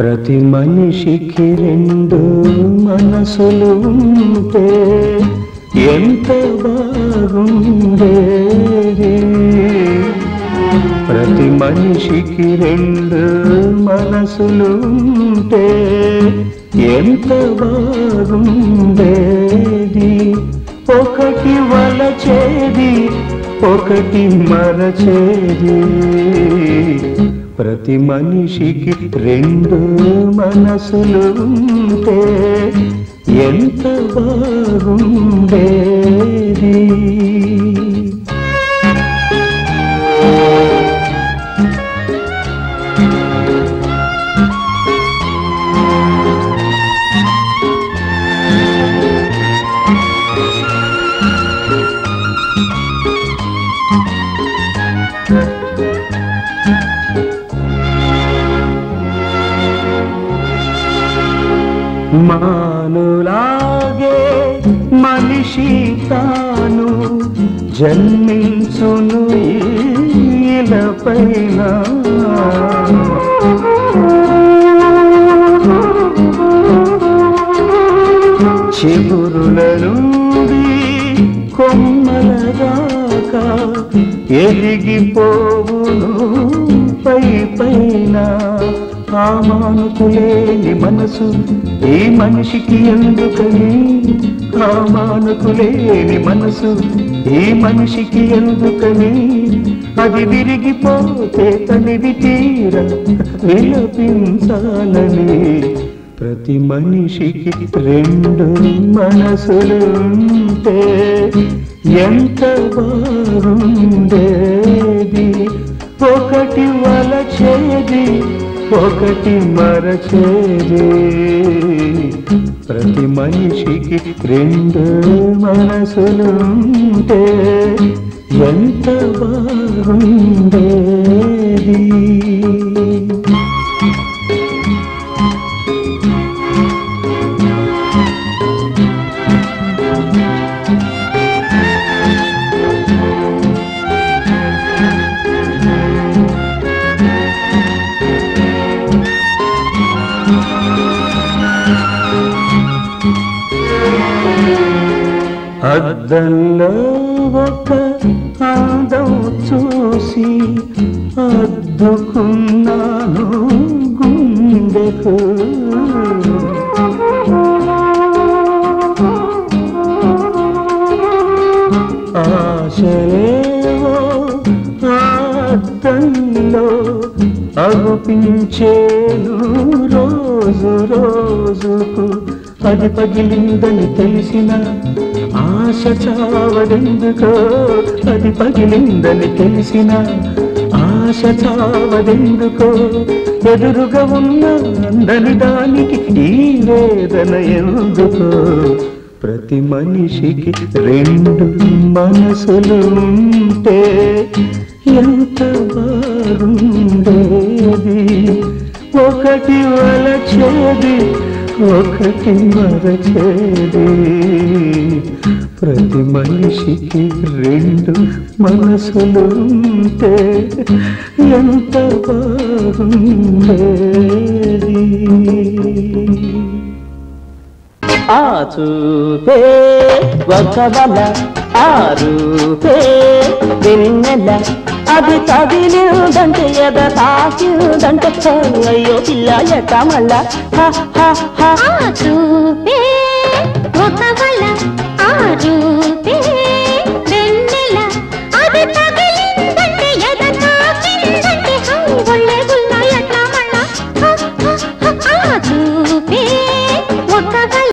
ప్రతి మనిషికి రెండు మనసులు ఉంటే ఎంత బాగుండేది? ప్రతి మనిషికి రెండు మనసులు ఉంటే ఎంత బాగుండేది? ఒకటి వలచేది ఒకటి మరచేది. ప్రతి మనిషికి రెండు మనసులు ఉంటే ఎంత బాగుండేది? తనులాగే మనిషి తాను జన్మించును పైన చిగురుల నుండి కొమ్మల దాకా ఎదిగిపోవును పై పైన. కామానుకులేని మనసు ఏ మనిషికి ఎందుకని? ఆ మనసు ఏ మనిషికి ఎందుకని? అది విరిగిపోతే తనివి తీర విలపించాలని ప్రతి మనిషికి రెండు మనసులు ఉంటే ఎంత బాగుండేది? ఒకటి వలచేది ఒకటి మరచేది ప్రతి మనిషికి రెండు మనసులు ఉంటే ఎంత బాగుండేది? thank you అద్దంలో ఒక అందం చూసి అద్దుకున్నాను గుండెకు. ఆశలేవో అద్దంలో అగుపించేను రోజు రోజుకు. పది పగిలిందని తెలిసిన ఆశ చావదెందుకో? అది పగిలిందని తెలిసిన ఆశ చావదెందుకో? ఎదురుగా ఉన్న అందని దానికి ఈ వేదన ఎందుకో? ప్రతి మనిషికి రెండు మనసులు ఉంటే ఎంత బాగుండేది? ఒకటి వలచేది ఒకటి మరచేది ప్రతి మనిషికి రెండు మనసులు ఉంటే ఎంత బాగుండేది? ఆ చూపే ఒక వల ఆ రూపే వెన్నెల అది తగిలిందంటే ఎద తాకిందంటే? అయ్యో పిల్ల ఎట్ట మళ్ళా? చూపే ఒక వల ఆ రూపే